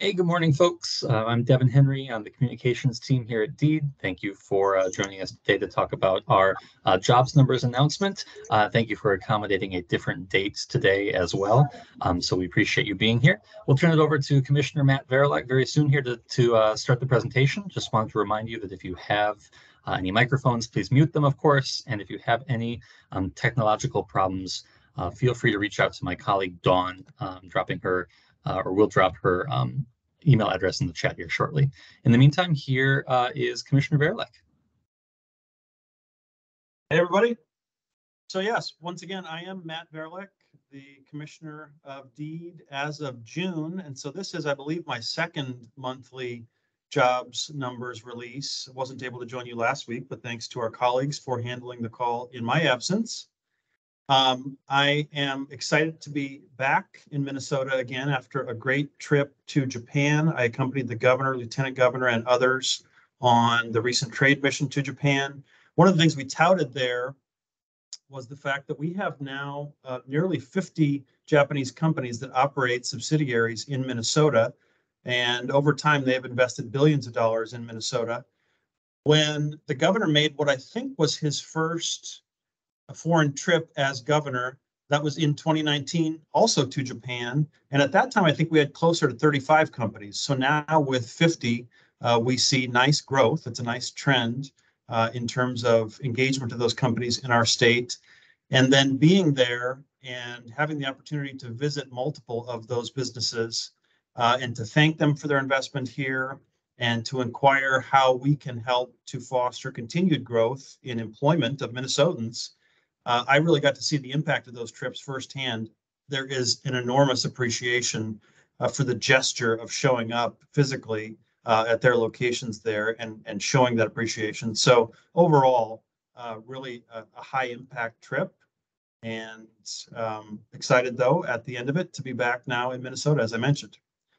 Hey, good morning, folks. Uh, I'm Devin Henry on the communications team here at Deed. Thank you for uh, joining us today to talk about our uh, jobs numbers announcement. Uh, thank you for accommodating a different date today as well. Um, so we appreciate you being here. We'll turn it over to Commissioner Matt Varilek very soon here to, to uh, start the presentation. Just wanted to remind you that if you have uh, any microphones, please mute them, of course. And if you have any um, technological problems, feel free to reach out to my colleague Dawn, um, dropping her uh, or we'll drop her um, email address in the chat here shortly. In the meantime, here uh, is Commissioner Varilek. Hey, everybody. So yes, once again, I am Matt Varilek, the Commissioner of Deed as of June. And so this is, I believe, my second monthly jobs numbers release. I wasn't able to join you last week, but thanks to our colleagues for handling the call in my absence. Um, I am excited to be back in Minnesota again after a great trip to Japan. I accompanied the governor, lieutenant governor, and others on the recent trade mission to Japan. One of the things we touted there was the fact that we have now uh, nearly 50 Japanese companies that operate subsidiaries in Minnesota. And over time, they've invested billions of dollars in Minnesota. When the governor made what I think was his first a foreign trip as governor. That was in 2019, also to Japan. And at that time, I think we had closer to 35 companies. So now with 50, uh, we see nice growth. It's a nice trend uh, in terms of engagement of those companies in our state. And then being there and having the opportunity to visit multiple of those businesses uh, and to thank them for their investment here and to inquire how we can help to foster continued growth in employment of Minnesotans uh, I really got to see the impact of those trips firsthand. There is an enormous appreciation uh, for the gesture of showing up physically uh, at their locations there and, and showing that appreciation. So overall, uh, really a, a, high impact trip and um, excited though at the end of it to be back now in Minnesota, as I mentioned.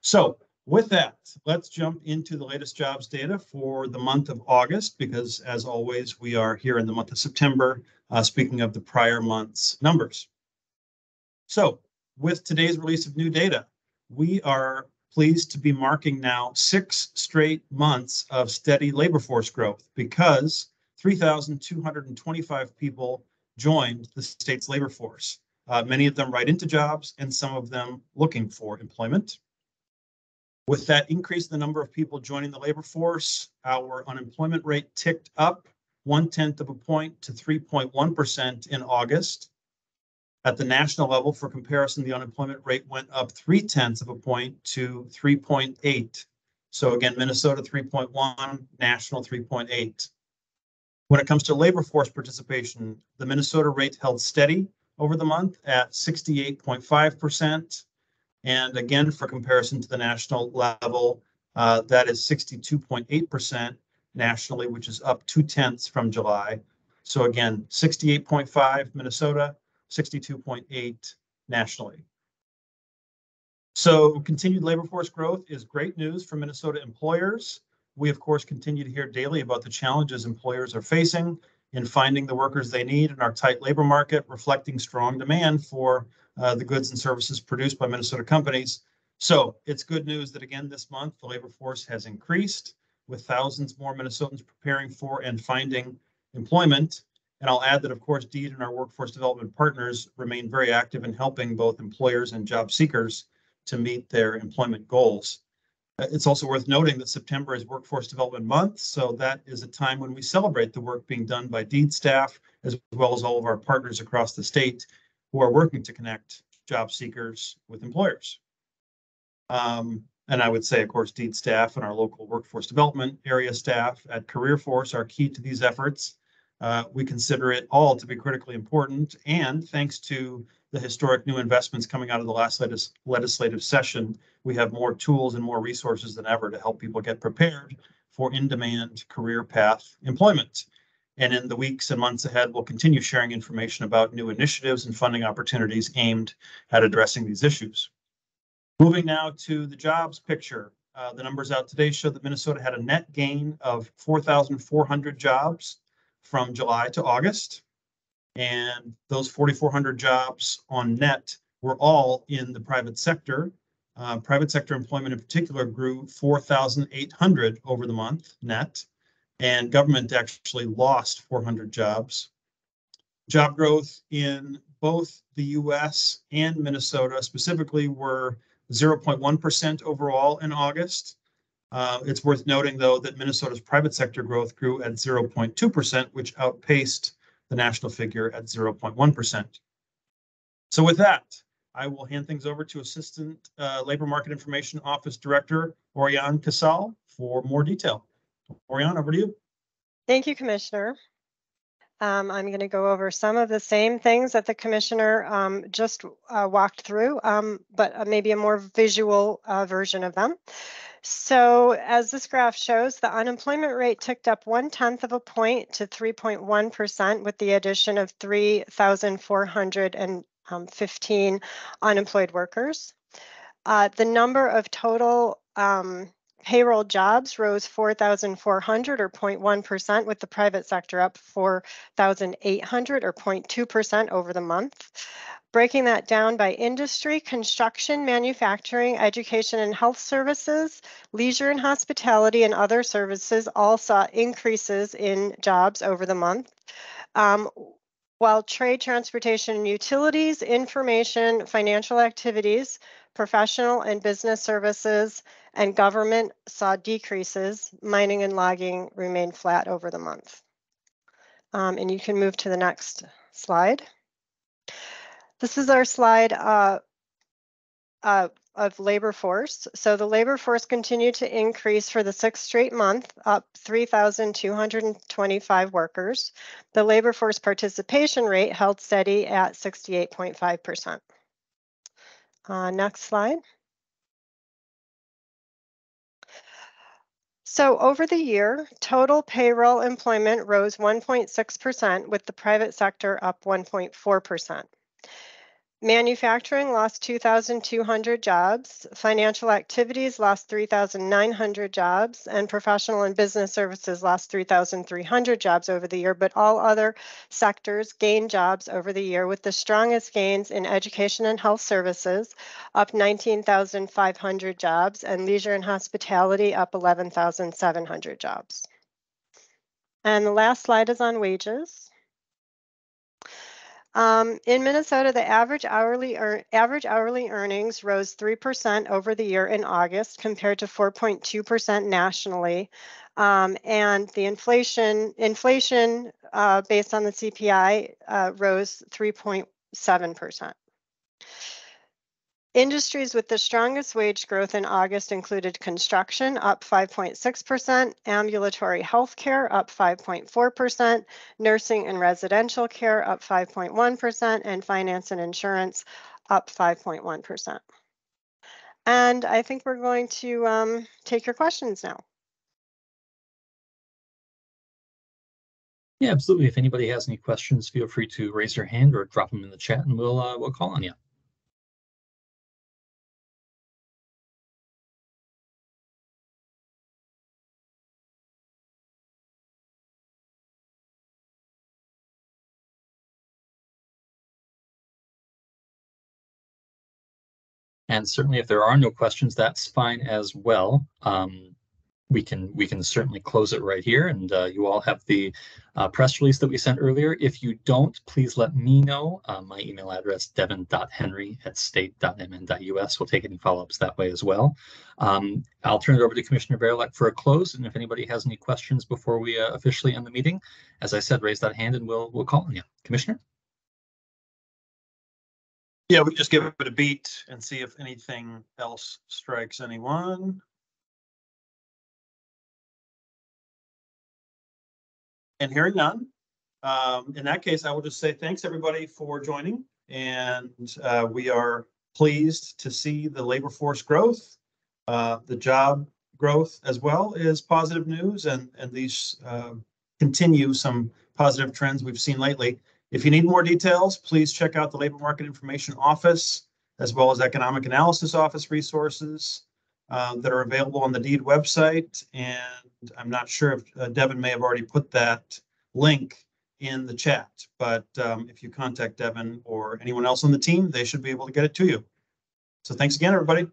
So with that, let's jump into the latest jobs data for the month of August, because as always, we are here in the month of September, uh, speaking of the prior month's numbers. So with today's release of new data, we are pleased to be marking now six straight months of steady labor force growth because 3,225 people joined the state's labor force, uh, many of them right into jobs and some of them looking for employment. With that increase in the number of people joining the labor force, our unemployment rate ticked up one tenth of a point to 3.1% in August. At the national level, for comparison, the unemployment rate went up three tenths of a point to 3.8. So again, Minnesota 3.1, national 3.8. When it comes to labor force participation, the Minnesota rate held steady over the month at 68.5%. And again, for comparison to the national level, uh, that is 62.8% nationally, which is up two tenths from July. So again, 68.5 Minnesota, 62.8 nationally. So continued labor force growth is great news for Minnesota employers. We, of course, continue to hear daily about the challenges employers are facing in finding the workers they need in our tight labor market, reflecting strong demand for uh, the goods and services produced by Minnesota companies. So it's good news that again this month the labor force has increased with thousands more Minnesotans preparing for and finding employment. And I'll add that, of course, Deed and our workforce development partners remain very active in helping both employers and job seekers to meet their employment goals. Uh, it's also worth noting that September is Workforce Development Month, so that is a time when we celebrate the work being done by Deed staff, as well as all of our partners across the state who are working to connect job seekers with employers. Um, and I would say, of course, Deed staff and our local workforce development area staff at CareerForce are key to these efforts. Uh, we consider it all to be critically important. And thanks to the historic new investments coming out of the last legislative session, we have more tools and more resources than ever to help people get prepared for in-demand career path employment. And in the weeks and months ahead, we'll continue sharing information about new initiatives and funding opportunities aimed at addressing these issues. Moving now to the jobs picture. Uh, the numbers out today show that Minnesota had a net gain of 4,400 jobs from July to August. And those 4,400 jobs on net were all in the private sector. Uh, private sector employment in particular grew 4,800 over the month net, and government actually lost 400 jobs. Job growth in both the US and Minnesota specifically were 0.1% overall in August. Uh, it's worth noting, though, that Minnesota's private sector growth grew at 0.2%, which outpaced the national figure at 0.1%. So with that, I will hand things over to Assistant uh, Labor Market Information Office Director Oriane Casale for more detail. Oriane, over to you. Thank you, Commissioner. Um, I'm going to go over some of the same things that the Commissioner um, just uh, walked through, um, but uh, maybe a more visual uh, version of them. So as this graph shows, the unemployment rate ticked up one tenth of a point to 3.1% with the addition of 3,415 um, unemployed workers. Uh, the number of total um, payroll jobs rose 4,400 or 0.1% with the private sector up 4,800 or 0.2% over the month. Breaking that down by industry, construction, manufacturing, education and health services, leisure and hospitality, and other services all saw increases in jobs over the month. Um, while trade, transportation, and utilities, information, financial activities, professional and business services, and government saw decreases, mining and logging remained flat over the month. Um, and you can move to the next slide. This is our slide uh, uh, of labor force. So the labor force continued to increase for the sixth straight month, up 3,225 workers. The labor force participation rate held steady at 68.5%. Uh, next slide. So over the year, total payroll employment rose 1.6% with the private sector up 1.4%. Manufacturing lost 2,200 jobs, financial activities lost 3,900 jobs, and professional and business services lost 3,300 jobs over the year, but all other sectors gained jobs over the year, with the strongest gains in education and health services, up 19,500 jobs, and leisure and hospitality, up 11,700 jobs. And the last slide is on wages. Um, in Minnesota, the average hourly average hourly earnings rose 3% over the year in August compared to 4.2% nationally. Um, and the inflation inflation uh, based on the CPI uh, rose 3.7%. Industries with the strongest wage growth in August included construction, up 5.6%, ambulatory healthcare, up 5.4%, nursing and residential care, up 5.1%, and finance and insurance, up 5.1%. And I think we're going to um, take your questions now. Yeah, absolutely. If anybody has any questions, feel free to raise your hand or drop them in the chat and we'll uh, we'll call on you. And certainly if there are no questions, that's fine as well. Um, we can we can certainly close it right here and uh, you all have the uh, press release that we sent earlier. If you don't, please let me know. Uh, my email address, devin.henry at state.mn.us. We'll take any follow-ups that way as well. Um, I'll turn it over to Commissioner Varilek for a close. And if anybody has any questions before we uh, officially end the meeting, as I said, raise that hand and we'll, we'll call on you. Commissioner? Yeah, we just give it a beat and see if anything else strikes anyone. And hearing none, um, in that case, I will just say thanks everybody for joining. And uh, we are pleased to see the labor force growth. Uh, the job growth as well is positive news and, and these uh, continue some positive trends we've seen lately. If you need more details, please check out the Labor Market Information Office as well as Economic Analysis Office resources uh, that are available on the DEED website. And I'm not sure if uh, Devin may have already put that link in the chat, but um, if you contact Devin or anyone else on the team, they should be able to get it to you. So thanks again, everybody.